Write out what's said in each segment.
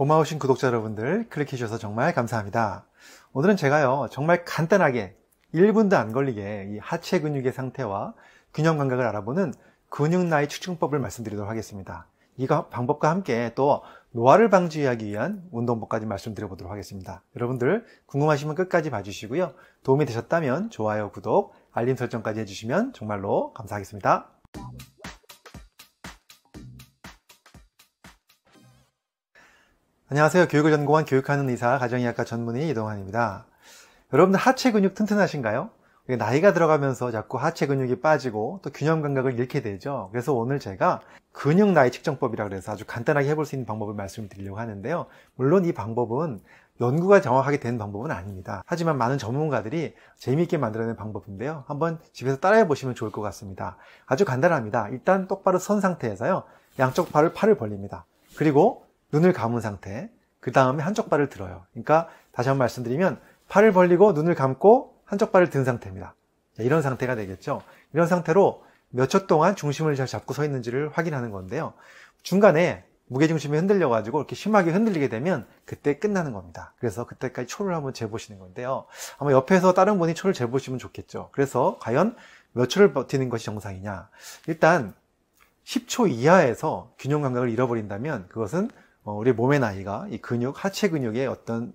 고마우신 구독자 여러분들 클릭해 주셔서 정말 감사합니다. 오늘은 제가요, 정말 간단하게 1분도 안 걸리게 이 하체 근육의 상태와 균형 감각을 알아보는 근육 나이 측정법을 말씀드리도록 하겠습니다. 이 방법과 함께 또 노화를 방지하기 위한 운동법까지 말씀드려 보도록 하겠습니다. 여러분들 궁금하시면 끝까지 봐주시고요. 도움이 되셨다면 좋아요, 구독, 알림 설정까지 해주시면 정말로 감사하겠습니다. 안녕하세요. 교육을 전공한 교육하는 의사 가정의학과 전문의 이동환입니다. 여러분들 하체 근육 튼튼하신가요? 나이가 들어가면서 자꾸 하체 근육이 빠지고 또 균형 감각을 잃게 되죠. 그래서 오늘 제가 근육 나이 측정법이라 그래서 아주 간단하게 해볼 수 있는 방법을 말씀드리려고 하는데요. 물론 이 방법은 연구가 정확하게 된 방법은 아닙니다. 하지만 많은 전문가들이 재미있게 만들어낸 방법인데요. 한번 집에서 따라해 보시면 좋을 것 같습니다. 아주 간단합니다. 일단 똑바로 선 상태에서요. 양쪽 발을 팔을 벌립니다. 그리고 눈을 감은 상태, 그 다음에 한쪽 발을 들어요. 그러니까 다시 한번 말씀드리면 팔을 벌리고 눈을 감고 한쪽 발을 든 상태입니다. 이런 상태가 되겠죠. 이런 상태로 몇 초 동안 중심을 잘 잡고 서 있는지를 확인하는 건데요. 중간에 무게중심이 흔들려가지고 이렇게 심하게 흔들리게 되면 그때 끝나는 겁니다. 그래서 그때까지 초를 한번 재보시는 건데요. 아마 옆에서 다른 분이 초를 재보시면 좋겠죠. 그래서 과연 몇 초를 버티는 것이 정상이냐. 일단 10초 이하에서 균형 감각을 잃어버린다면 그것은 어, 우리 몸의 나이가 이 근육, 하체 근육의 어떤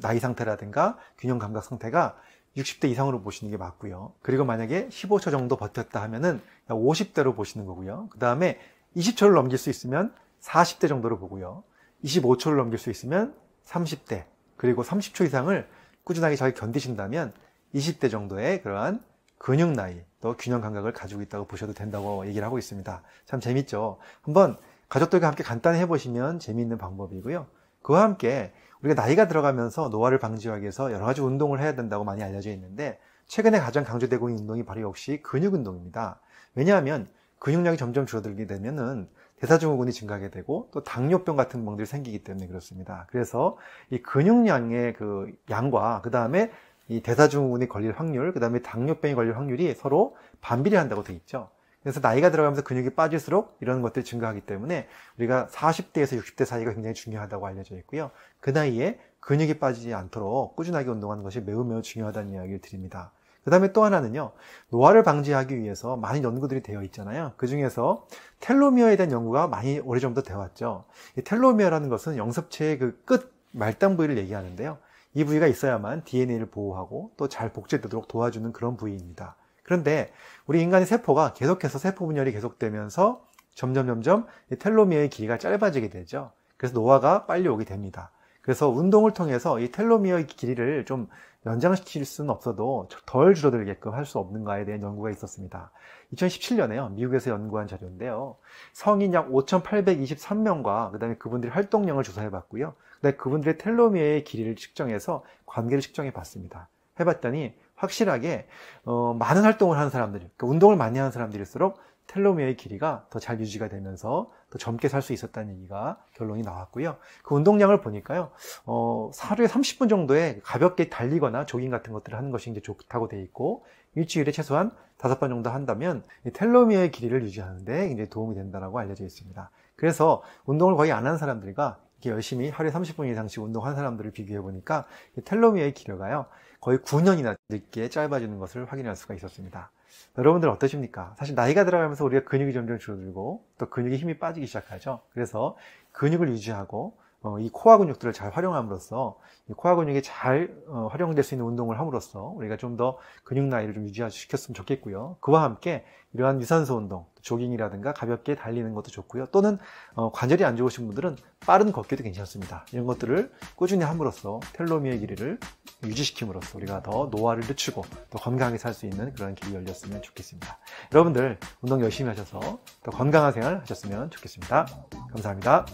나이 상태라든가 균형 감각 상태가 60대 이상으로 보시는 게 맞고요. 그리고 만약에 15초 정도 버텼다 하면은 50대로 보시는 거고요. 그 다음에 20초를 넘길 수 있으면 40대 정도로 보고요. 25초를 넘길 수 있으면 30대, 그리고 30초 이상을 꾸준하게 잘 견디신다면 20대 정도의 그러한 근육 나이, 또 균형 감각을 가지고 있다고 보셔도 된다고 얘기를 하고 있습니다. 참 재밌죠? 한번 가족들과 함께 간단히 해보시면 재미있는 방법이고요. 그와 함께 우리가 나이가 들어가면서 노화를 방지하기 위해서 여러 가지 운동을 해야 된다고 많이 알려져 있는데 최근에 가장 강조되고 있는 운동이 바로 역시 근육 운동입니다. 왜냐하면 근육량이 점점 줄어들게 되면은 대사증후군이 증가하게 되고 또 당뇨병 같은 병들이 생기기 때문에 그렇습니다. 그래서 이 근육량의 그 양과 그 다음에 이 대사증후군이 걸릴 확률, 그 다음에 당뇨병이 걸릴 확률이 서로 반비례한다고 되어 있죠. 그래서 나이가 들어가면서 근육이 빠질수록 이런 것들이 증가하기 때문에 우리가 40대에서 60대 사이가 굉장히 중요하다고 알려져 있고요. 그 나이에 근육이 빠지지 않도록 꾸준하게 운동하는 것이 매우 매우 중요하다는 이야기를 드립니다. 그 다음에 또 하나는요, 노화를 방지하기 위해서 많은 연구들이 되어 있잖아요. 그 중에서 텔로미어에 대한 연구가 많이 오래전부터 되어 왔죠. 이 텔로미어라는 것은 영습체의 그 끝 말단 부위를 얘기하는데요. 이 부위가 있어야만 DNA를 보호하고 또 잘 복제되도록 도와주는 그런 부위입니다. 그런데 우리 인간의 세포가 계속해서 세포 분열이 계속되면서 점점 점점 텔로미어의 길이가 짧아지게 되죠. 그래서 노화가 빨리 오게 됩니다. 그래서 운동을 통해서 이 텔로미어의 길이를 좀 연장시킬 수는 없어도 덜 줄어들게끔 할 수 없는가에 대한 연구가 있었습니다. 2017년에요. 미국에서 연구한 자료인데요. 성인 약 5,823명과 그다음에 그분들의 활동량을 조사해 봤고요. 그다음에 그분들의 텔로미어의 길이를 측정해서 관계를 측정해 봤습니다. 해 봤더니 확실하게 어, 많은 활동을 하는 사람들, 그러니까 운동을 많이 하는 사람들일수록 텔로미어의 길이가 더 잘 유지가 되면서 더 젊게 살 수 있었다는 얘기가 결론이 나왔고요. 그 운동량을 보니까요, 어, 하루에 30분 정도에 가볍게 달리거나 조깅 같은 것들을 하는 것이 이제 좋다고 돼 있고, 일주일에 최소한 5번 정도 한다면 텔로미어의 길이를 유지하는데 이제 도움이 된다고 알려져 있습니다. 그래서 운동을 거의 안 하는 사람들과 열심히 하루에 30분 이상씩 운동한 사람들을 비교해 보니까 텔로미어의 길이가요 거의 9년이나 늦게 짧아지는 것을 확인할 수가 있었습니다. 여러분들 어떠십니까? 사실 나이가 들어가면서 우리가 근육이 점점 줄어들고 또 근육에 힘이 빠지기 시작하죠. 그래서 근육을 유지하고 어, 이 코어 근육들을 잘 활용함으로써 이 코어 근육이 잘 어, 활용될 수 있는 운동을 함으로써 우리가 좀 더 근육 나이를 좀 유지시켰으면 좋겠고요. 그와 함께 이러한 유산소 운동, 조깅이라든가 가볍게 달리는 것도 좋고요. 또는 어, 관절이 안 좋으신 분들은 빠른 걷기도 괜찮습니다. 이런 것들을 꾸준히 함으로써 텔로미의 길이를 유지시킴으로써 우리가 더 노화를 늦추고 더 건강하게 살 수 있는 그런 길이 열렸으면 좋겠습니다. 여러분들 운동 열심히 하셔서 더 건강한 생활 하셨으면 좋겠습니다. 감사합니다.